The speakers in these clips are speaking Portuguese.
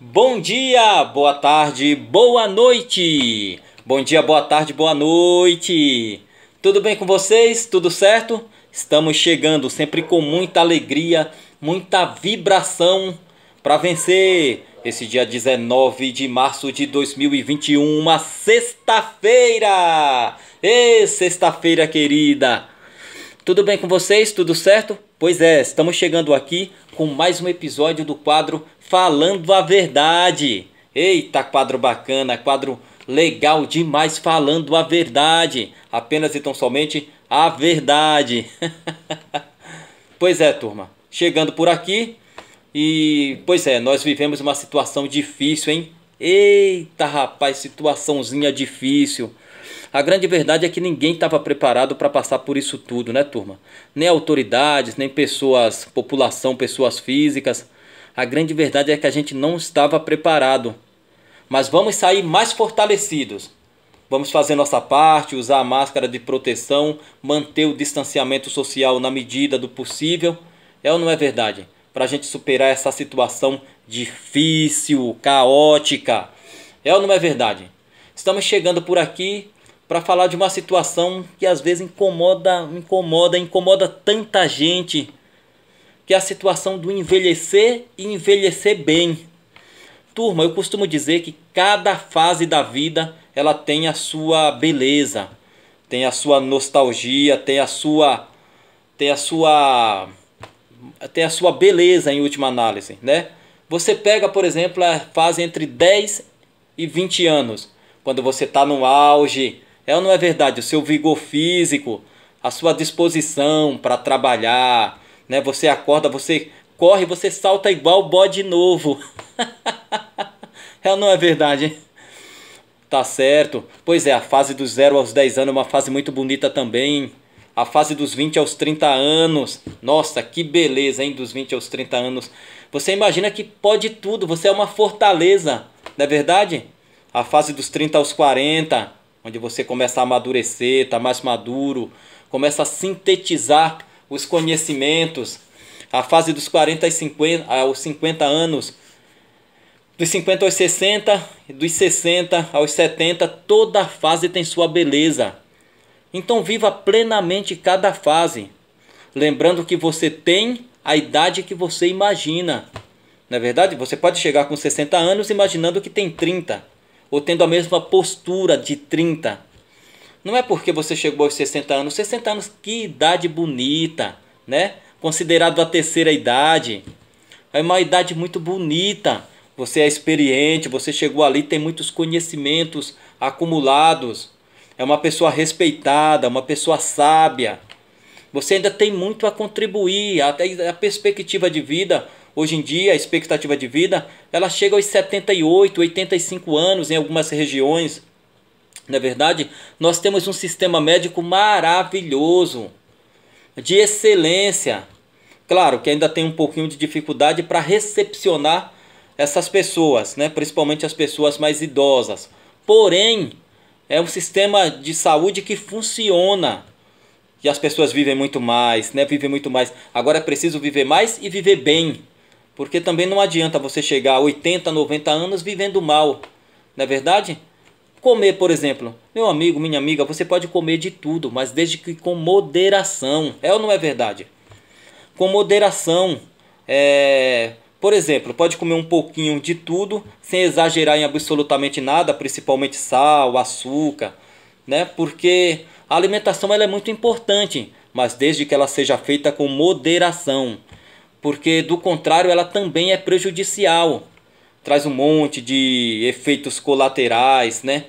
Bom dia, boa tarde, boa noite. Bom dia, boa tarde, boa noite. Tudo bem com vocês? Tudo certo? Estamos chegando sempre com muita alegria, muita vibração para vencer esse dia 19 de março de 2021, uma sexta-feira. Ê, sexta-feira querida. Tudo bem com vocês? Tudo certo? Pois é, estamos chegando aqui com mais um episódio do quadro Falando a Verdade. Eita, quadro bacana, quadro legal demais falando a verdade. Apenas e tão somente a verdade. pois é, turma. Chegando por aqui e, pois é, nós vivemos uma situação difícil, hein? Eita, rapaz, situaçãozinha difícil. A grande verdade é que ninguém estava preparado para passar por isso tudo, né, turma? Nem autoridades, nem pessoas, população, pessoas físicas. A grande verdade é que a gente não estava preparado. Mas vamos sair mais fortalecidos. Vamos fazer nossa parte, usar a máscara de proteção, manter o distanciamento social na medida do possível. É ou não é verdade? Para a gente superar essa situação difícil, caótica. É ou não é verdade? Estamos chegando por aqui para falar de uma situação que às vezes incomoda, incomoda, incomoda tanta gente, que é a situação do envelhecer e envelhecer bem. Turma, eu costumo dizer que cada fase da vida ela tem a sua beleza, tem a sua nostalgia, tem a sua tem a sua tem a sua beleza em última análise, né? Você pega, por exemplo, a fase entre 10 e 20 anos, quando você está no auge, é ou não é verdade? O seu vigor físico, a sua disposição para trabalhar, né? Você acorda, você corre, você salta igual bode novo. é não é verdade? Tá certo. Pois é, a fase dos 0 aos 10 anos é uma fase muito bonita também. A fase dos 20 aos 30 anos. Nossa, que beleza, hein? Dos 20 aos 30 anos. Você imagina que pode tudo, você é uma fortaleza, não é verdade? A fase dos 30 aos 40 onde você começa a amadurecer, está mais maduro, começa a sintetizar os conhecimentos. A fase dos 40 e 50, aos 50 anos, dos 50 aos 60, dos 60 aos 70, toda fase tem sua beleza. Então viva plenamente cada fase, lembrando que você tem a idade que você imagina. Na é verdade, você pode chegar com 60 anos imaginando que tem 30 ou tendo a mesma postura de 30. Não é porque você chegou aos 60 anos. 60 anos, que idade bonita, né? Considerado a terceira idade. É uma idade muito bonita. Você é experiente, você chegou ali, tem muitos conhecimentos acumulados. É uma pessoa respeitada, uma pessoa sábia. Você ainda tem muito a contribuir. Até a perspectiva de vida Hoje em dia, a expectativa de vida ela chega aos 78, 85 anos em algumas regiões. Na verdade, nós temos um sistema médico maravilhoso, de excelência. Claro que ainda tem um pouquinho de dificuldade para recepcionar essas pessoas, né? principalmente as pessoas mais idosas. Porém, é um sistema de saúde que funciona. E as pessoas vivem muito mais, né? Vivem muito mais. Agora é preciso viver mais e viver bem. Porque também não adianta você chegar a 80, 90 anos vivendo mal. Não é verdade? Comer, por exemplo. Meu amigo, minha amiga, você pode comer de tudo, mas desde que com moderação. É ou não é verdade? Com moderação. É... Por exemplo, pode comer um pouquinho de tudo, sem exagerar em absolutamente nada, principalmente sal, açúcar, né? Porque a alimentação ela é muito importante, mas desde que ela seja feita com moderação porque do contrário ela também é prejudicial. Traz um monte de efeitos colaterais, né?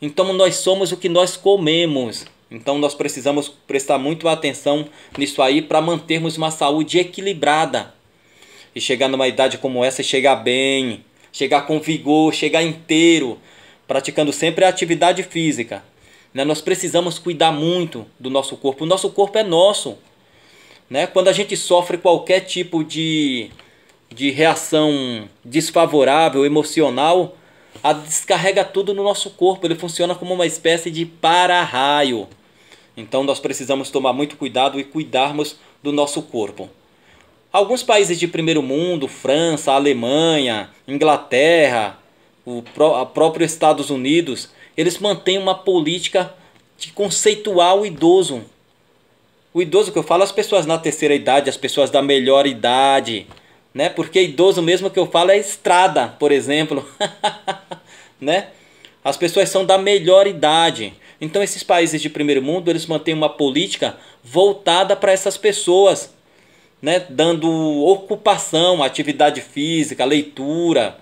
Então nós somos o que nós comemos. Então nós precisamos prestar muito atenção nisso aí para mantermos uma saúde equilibrada. E chegar numa idade como essa, chegar bem, chegar com vigor, chegar inteiro, praticando sempre a atividade física. Né? Nós precisamos cuidar muito do nosso corpo. O nosso corpo é nosso. Né? Quando a gente sofre qualquer tipo de, de reação desfavorável, emocional, a descarrega tudo no nosso corpo. Ele funciona como uma espécie de para-raio. Então nós precisamos tomar muito cuidado e cuidarmos do nosso corpo. Alguns países de primeiro mundo, França, Alemanha, Inglaterra, o pró próprio Estados Unidos, eles mantêm uma política de conceituar o idoso. O idoso que eu falo, as pessoas na terceira idade, as pessoas da melhor idade, né? Porque idoso mesmo que eu falo é estrada, por exemplo, né? As pessoas são da melhor idade. Então esses países de primeiro mundo, eles mantêm uma política voltada para essas pessoas, né? Dando ocupação, atividade física, leitura,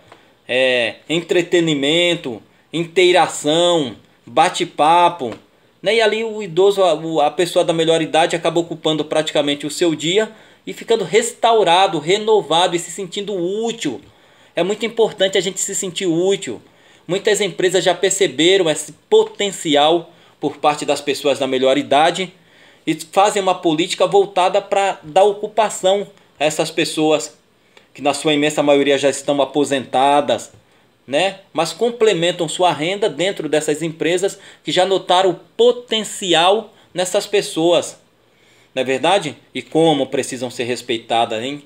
é, entretenimento, inteiração, bate-papo. Né? E ali o idoso, a pessoa da melhor idade, acaba ocupando praticamente o seu dia e ficando restaurado, renovado e se sentindo útil. É muito importante a gente se sentir útil. Muitas empresas já perceberam esse potencial por parte das pessoas da melhor idade e fazem uma política voltada para dar ocupação a essas pessoas que na sua imensa maioria já estão aposentadas, né? Mas complementam sua renda dentro dessas empresas que já notaram o potencial nessas pessoas. Não é verdade? E como precisam ser respeitadas, hein?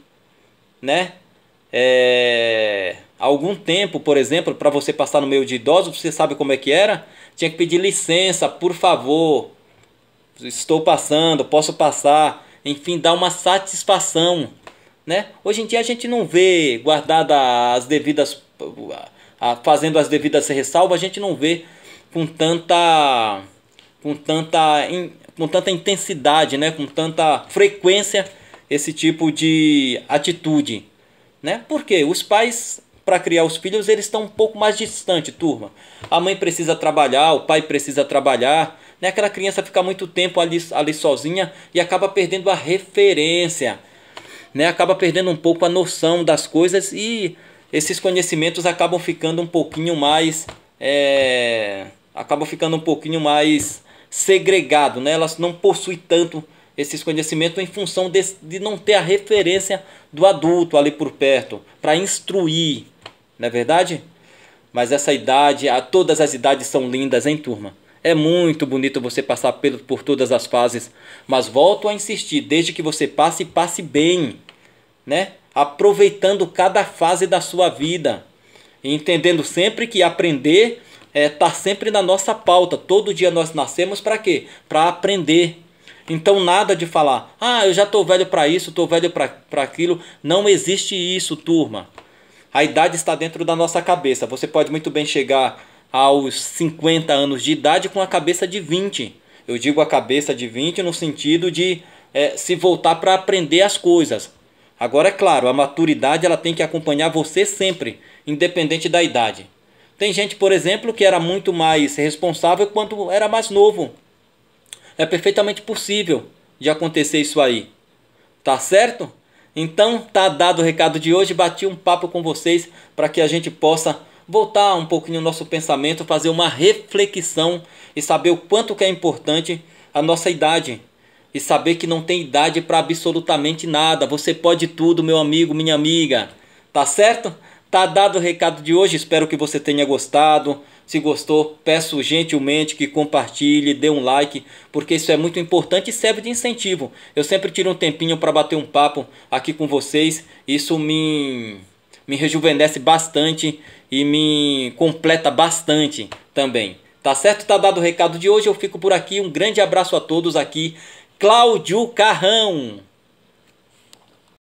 Né? É... Algum tempo, por exemplo, para você passar no meio de idosos, você sabe como é que era? Tinha que pedir licença, por favor. Estou passando, posso passar. Enfim, dar uma satisfação né? Hoje em dia a gente não vê guardada as devidas fazendo as devidas ressalvas, a gente não vê com tanta com tanta com tanta intensidade, né? Com tanta frequência esse tipo de atitude, né? Porque os pais para criar os filhos, eles estão um pouco mais distantes, turma. A mãe precisa trabalhar, o pai precisa trabalhar, né? Aquela criança fica muito tempo ali, ali sozinha e acaba perdendo a referência né, acaba perdendo um pouco a noção das coisas e esses conhecimentos acabam ficando um pouquinho mais é, acabam ficando um pouquinho mais segregado, né? Elas não possuem tanto esses conhecimentos em função de, de não ter a referência do adulto ali por perto para instruir, não é verdade? Mas essa idade, a, todas as idades são lindas, hein, turma? É muito bonito você passar por, por todas as fases, mas volto a insistir, desde que você passe, passe bem né? Aproveitando cada fase da sua vida. Entendendo sempre que aprender está é, tá sempre na nossa pauta. Todo dia nós nascemos para quê? Para aprender. Então nada de falar, ah, eu já estou velho para isso, estou velho para aquilo. Não existe isso, turma. A idade está dentro da nossa cabeça. Você pode muito bem chegar aos 50 anos de idade com a cabeça de 20. Eu digo a cabeça de 20 no sentido de é, se voltar para aprender as coisas. Agora é claro, a maturidade ela tem que acompanhar você sempre, independente da idade. Tem gente, por exemplo, que era muito mais responsável quando era mais novo. É perfeitamente possível de acontecer isso aí. Tá certo? Então, tá dado o recado de hoje, bati um papo com vocês para que a gente possa voltar um pouquinho o nosso pensamento, fazer uma reflexão e saber o quanto que é importante a nossa idade e saber que não tem idade para absolutamente nada. Você pode tudo, meu amigo, minha amiga. Tá certo? Tá dado o recado de hoje. Espero que você tenha gostado. Se gostou, peço gentilmente que compartilhe, dê um like, porque isso é muito importante e serve de incentivo. Eu sempre tiro um tempinho para bater um papo aqui com vocês. Isso me me rejuvenesce bastante e me completa bastante também. Tá certo? Tá dado o recado de hoje. Eu fico por aqui. Um grande abraço a todos aqui Cláudio Carrão.